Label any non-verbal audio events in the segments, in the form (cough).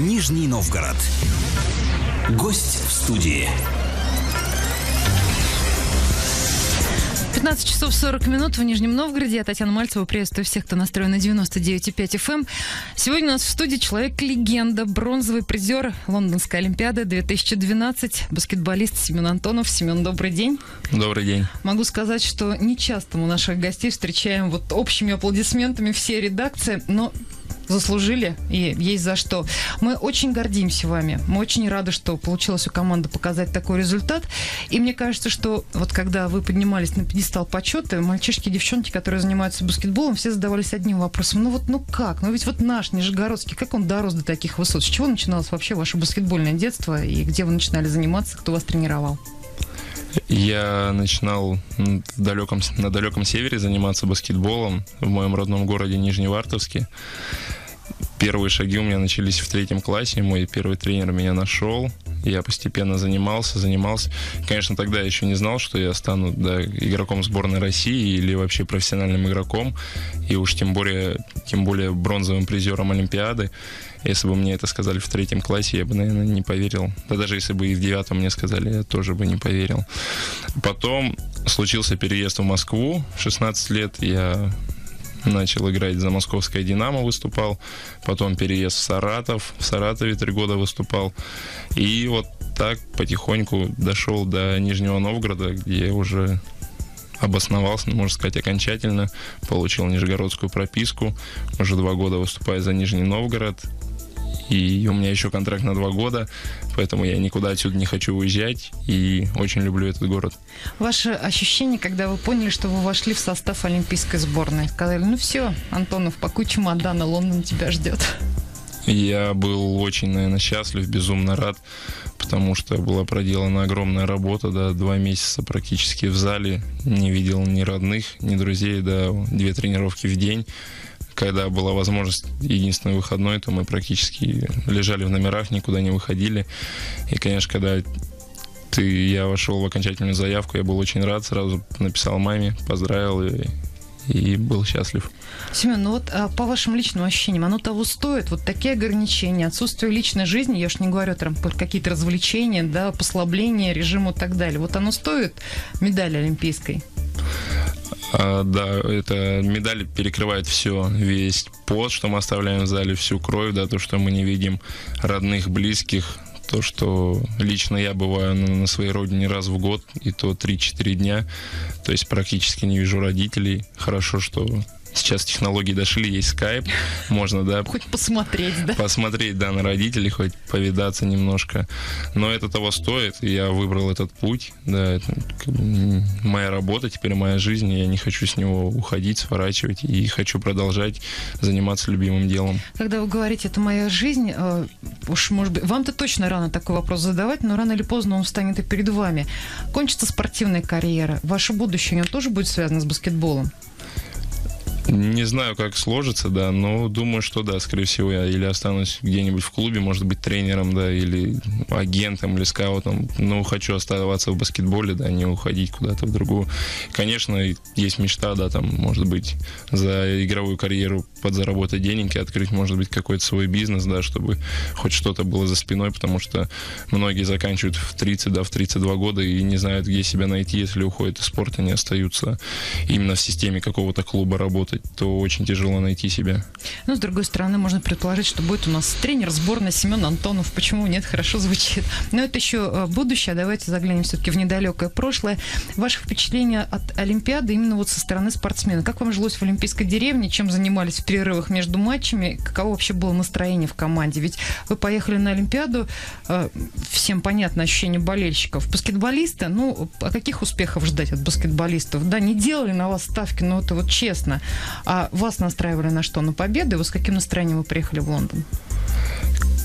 Нижний Новгород. Гость в студии. 15 часов 40 минут в Нижнем Новгороде. Я Татьяна Мальцева. Приветствую всех, кто настроен на 99,5 FM. Эм. Сегодня у нас в студии человек-легенда, бронзовый призер Лондонской Олимпиады 2012, баскетболист Семен Антонов. Семен, добрый день. Добрый день. Могу сказать, что не часто мы наших гостей встречаем вот общими аплодисментами все редакции, но заслужили, и есть за что. Мы очень гордимся вами. Мы очень рады, что получилось у команды показать такой результат. И мне кажется, что вот когда вы поднимались на пьедестал почета, мальчишки и девчонки, которые занимаются баскетболом, все задавались одним вопросом. Ну вот, ну как? Ну ведь вот наш Нижегородский, как он дорос до таких высот? С чего начиналось вообще ваше баскетбольное детство? И где вы начинали заниматься? Кто вас тренировал? Я начинал в далеком, на далеком севере заниматься баскетболом в моем родном городе Нижневартовске первые шаги у меня начались в третьем классе. Мой первый тренер меня нашел. Я постепенно занимался, занимался. Конечно, тогда я еще не знал, что я стану да, игроком сборной России или вообще профессиональным игроком. И уж тем более, тем более бронзовым призером Олимпиады. Если бы мне это сказали в третьем классе, я бы, наверное, не поверил. Да даже если бы и в девятом мне сказали, я тоже бы не поверил. Потом случился переезд в Москву. В 16 лет я начал играть за московское «Динамо», выступал, потом переезд в Саратов, в Саратове три года выступал, и вот так потихоньку дошел до Нижнего Новгорода, где уже обосновался, можно сказать, окончательно, получил нижегородскую прописку, уже два года выступаю за Нижний Новгород, и у меня еще контракт на два года, поэтому я никуда отсюда не хочу уезжать и очень люблю этот город. Ваше ощущение, когда вы поняли, что вы вошли в состав олимпийской сборной? Сказали, ну все, Антонов, пакуй чемодана, Лондон тебя ждет. Я был очень, наверное, счастлив, безумно рад, потому что была проделана огромная работа, да, два месяца практически в зале, не видел ни родных, ни друзей, да, две тренировки в день когда была возможность единственный выходной, то мы практически лежали в номерах, никуда не выходили. И, конечно, когда ты, я вошел в окончательную заявку, я был очень рад, сразу написал маме, поздравил и, и был счастлив. Семен, ну вот а, по вашим личным ощущениям, оно того стоит? Вот такие ограничения, отсутствие личной жизни, я уж не говорю там про какие-то развлечения, да, послабления режиму и так далее. Вот оно стоит медали олимпийской? А, да, эта медаль перекрывает все, весь пот, что мы оставляем в зале, всю кровь, да, то, что мы не видим родных, близких, то, что лично я бываю на своей родине раз в год, и то 3-4 дня, то есть практически не вижу родителей. Хорошо, что Сейчас технологии дошли, есть скайп, можно, да... Хоть посмотреть, да? Посмотреть, да, на родителей, хоть повидаться немножко. Но это того стоит, я выбрал этот путь, да, это моя работа, теперь моя жизнь, я не хочу с него уходить, сворачивать, и хочу продолжать заниматься любимым делом. Когда вы говорите, это моя жизнь, э, уж, может быть, вам-то точно рано такой вопрос задавать, но рано или поздно он станет и перед вами. Кончится спортивная карьера, ваше будущее, оно тоже будет связано с баскетболом? Не знаю, как сложится, да, но думаю, что да, скорее всего, я или останусь где-нибудь в клубе, может быть, тренером, да, или агентом, или скаутом. Но хочу оставаться в баскетболе, да, не уходить куда-то в другую. Конечно, есть мечта, да, там, может быть, за игровую карьеру подзаработать денег и открыть, может быть, какой-то свой бизнес, да, чтобы хоть что-то было за спиной, потому что многие заканчивают в 30, да, в 32 года и не знают, где себя найти, если уходят из спорта, не остаются именно в системе какого-то клуба работать то очень тяжело найти себя. Ну, с другой стороны, можно предположить, что будет у нас тренер сборной Семен Антонов. Почему нет? Хорошо звучит. Но это еще э, будущее. Давайте заглянем все-таки в недалекое прошлое. Ваше впечатление от Олимпиады именно вот со стороны спортсмена. Как вам жилось в Олимпийской деревне? Чем занимались в перерывах между матчами? Каково вообще было настроение в команде? Ведь вы поехали на Олимпиаду, э, всем понятно ощущение болельщиков. Баскетболисты, ну, а каких успехов ждать от баскетболистов? Да, не делали на вас ставки, но это вот честно. А вас настраивали на что? На победу? И вот с каким настроением вы приехали в Лондон?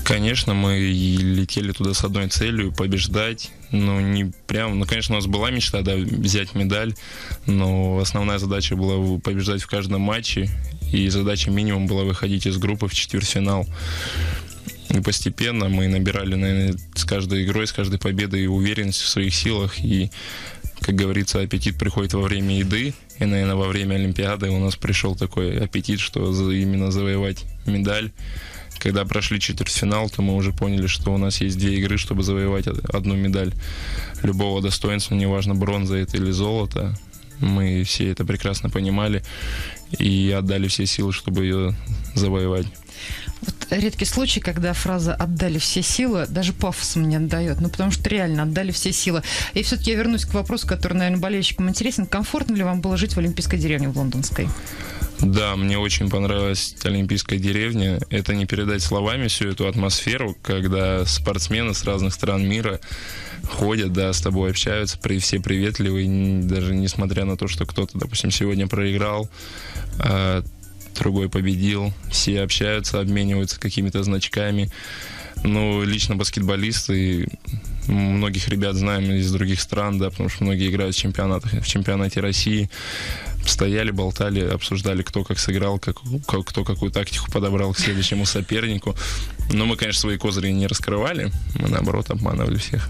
Конечно, мы летели туда с одной целью побеждать. Ну, не прям. Ну, конечно, у нас была мечта, да, взять медаль, но основная задача была побеждать в каждом матче. И задача минимум была выходить из группы в четвертьфинал. И постепенно мы набирали, наверное, с каждой игрой, с каждой победой уверенность в своих силах. И, как говорится, аппетит приходит во время еды. И, наверное, во время Олимпиады у нас пришел такой аппетит, что именно завоевать медаль. когда прошли четвертьфинал, то мы уже поняли, что у нас есть две игры, чтобы завоевать одну медаль любого достоинства, неважно, бронза это или золото. Мы все это прекрасно понимали и отдали все силы, чтобы ее завоевать. Редкий случай, когда фраза «отдали все силы» даже пафосом не отдает. Ну, потому что реально отдали все силы. И все-таки я вернусь к вопросу, который, наверное, болельщикам интересен. Комфортно ли вам было жить в Олимпийской деревне в Лондонской? Да, мне очень понравилась Олимпийская деревня. Это не передать словами всю эту атмосферу, когда спортсмены с разных стран мира ходят, да, с тобой общаются, при, все приветливые, даже несмотря на то, что кто-то, допустим, сегодня проиграл, а другой победил, все общаются, обмениваются какими-то значками. Ну, лично баскетболисты, многих ребят знаем из других стран, да, потому что многие играют в чемпионатах, в чемпионате России. Стояли, болтали, обсуждали, кто как сыграл, как, как, кто какую тактику подобрал к следующему сопернику. Но мы, конечно, свои козыри не раскрывали, мы, наоборот, обманывали всех.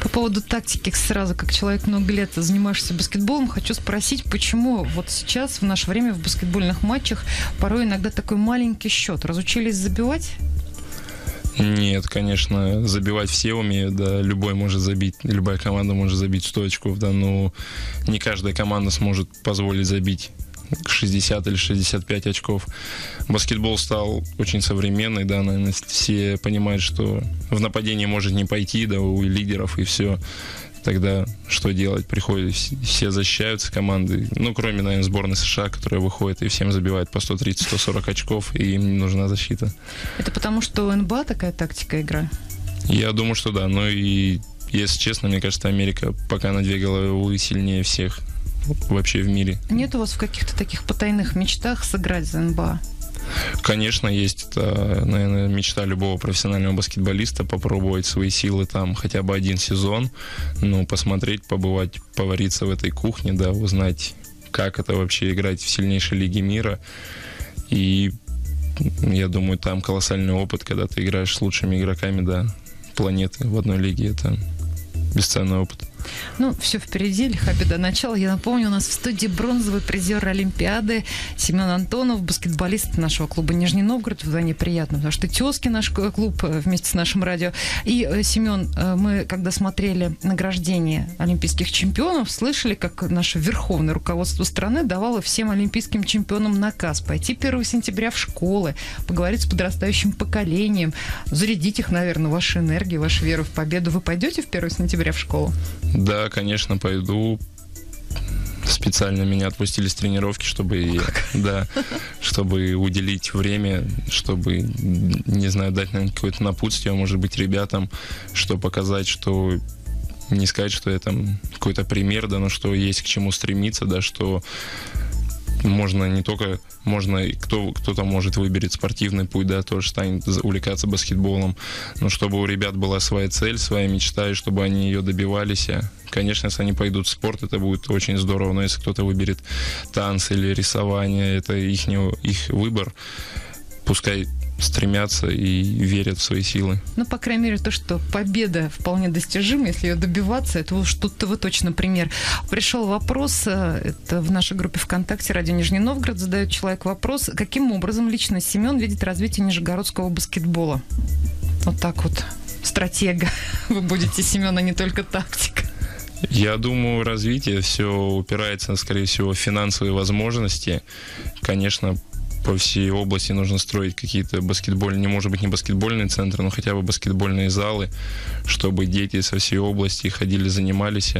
По поводу тактики, сразу, как человек много лет занимаешься баскетболом, хочу спросить, почему вот сейчас, в наше время, в баскетбольных матчах порой иногда такой маленький счет. Разучились забивать? Нет, конечно, забивать все умеют, да, любой может забить, любая команда может забить 100 очков, да, но не каждая команда сможет позволить забить 60 или 65 очков. Баскетбол стал очень современный, да, наверное, все понимают, что в нападении может не пойти, да, у лидеров и все. Тогда что делать? Приходят, все защищаются команды. Ну, кроме, наверное, сборной США, которая выходит и всем забивает по 130-140 очков, и им не нужна защита. Это потому, что у НБА такая тактика игры? Я думаю, что да. Ну и, если честно, мне кажется, Америка пока на две головы сильнее всех вообще в мире. Нет у вас в каких-то таких потайных мечтах сыграть за НБА? Конечно, есть. Это, наверное, мечта любого профессионального баскетболиста попробовать свои силы там хотя бы один сезон, ну, посмотреть, побывать, повариться в этой кухне, да, узнать, как это вообще играть в сильнейшей лиге мира. И я думаю, там колоссальный опыт, когда ты играешь с лучшими игроками, да, планеты в одной лиге. Это бесценный опыт. Ну, все впереди, лиха беда начала. Я напомню, у нас в студии бронзовый призер Олимпиады Семен Антонов, баскетболист нашего клуба Нижний Новгород. Вдвойне приятно, потому что тезки наш клуб э, вместе с нашим радио. И, э, Семен, э, мы, когда смотрели награждение олимпийских чемпионов, слышали, как наше верховное руководство страны давало всем олимпийским чемпионам наказ пойти 1 сентября в школы, поговорить с подрастающим поколением, зарядить их, наверное, вашей энергией, вашей верой в победу. Вы пойдете в 1 сентября в школу? Да, конечно, пойду. Специально меня отпустили с тренировки, чтобы, да, чтобы уделить время, чтобы, не знаю, дать, наверное, какое-то напутствие, может быть, ребятам, что показать, что не сказать, что я там какой-то пример, да, но что есть к чему стремиться, да, что можно не только, можно, кто, кто-то может выберет спортивный путь, да, тоже станет увлекаться баскетболом, но чтобы у ребят была своя цель, своя мечта, и чтобы они ее добивались. Конечно, если они пойдут в спорт, это будет очень здорово, но если кто-то выберет танцы или рисование, это их, их выбор. Пускай стремятся и верят в свои силы. Ну, по крайней мере, то, что победа вполне достижима, если ее добиваться, это уж тут-то вы точно пример. Пришел вопрос, э, это в нашей группе ВКонтакте «Радио Нижний Новгород» задает человек вопрос, каким образом лично Семен видит развитие нижегородского баскетбола? Вот так вот, стратега. (laughs) Вы будете, Семена, не только тактика. Я думаю, развитие все упирается, скорее всего, в финансовые возможности. Конечно, по всей области нужно строить какие-то баскетбольные, не может быть не баскетбольные центры, но хотя бы баскетбольные залы, чтобы дети со всей области ходили, занимались.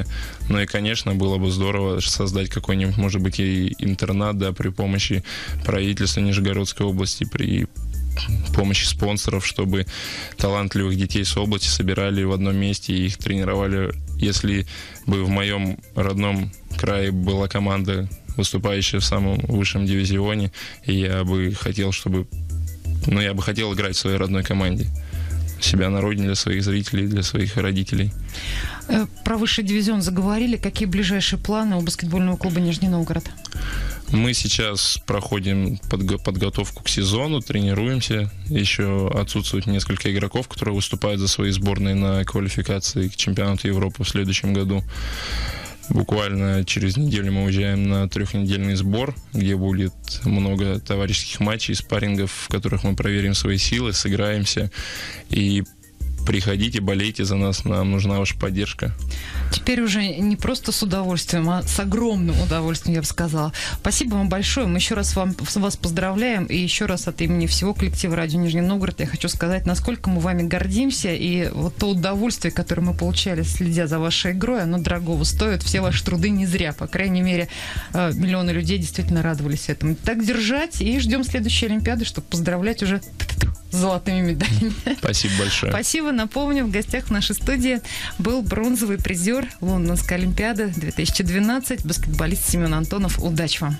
Ну и, конечно, было бы здорово создать какой-нибудь, может быть, и интернат, да, при помощи правительства Нижегородской области, при помощи спонсоров, чтобы талантливых детей с области собирали в одном месте и их тренировали. Если бы в моем родном крае была команда выступающие в самом высшем дивизионе, и я бы хотел, чтобы... Ну, я бы хотел играть в своей родной команде себя на родине для своих зрителей, для своих родителей. Э, про высший дивизион заговорили. Какие ближайшие планы у баскетбольного клуба Нижний Новгород? Мы сейчас проходим подго- подготовку к сезону, тренируемся. Еще отсутствует несколько игроков, которые выступают за свои сборные на квалификации к чемпионату Европы в следующем году. Буквально через неделю мы уезжаем на трехнедельный сбор, где будет много товарищеских матчей, спаррингов, в которых мы проверим свои силы, сыграемся. И приходите, болейте за нас, нам нужна ваша поддержка. Теперь уже не просто с удовольствием, а с огромным удовольствием, я бы сказала. Спасибо вам большое. Мы еще раз вам, вас поздравляем. И еще раз от имени всего коллектива «Радио Нижний Новгород» я хочу сказать, насколько мы вами гордимся. И вот то удовольствие, которое мы получали, следя за вашей игрой, оно дорогого стоит. Все ваши труды не зря. По крайней мере, э, миллионы людей действительно радовались этому. Так держать. И ждем следующей Олимпиады, чтобы поздравлять уже с золотыми медалями. Спасибо большое. Спасибо. Напомню, в гостях в нашей студии был бронзовый призер Лондонской Олимпиады 2012, баскетболист Семен Антонов. Удачи вам!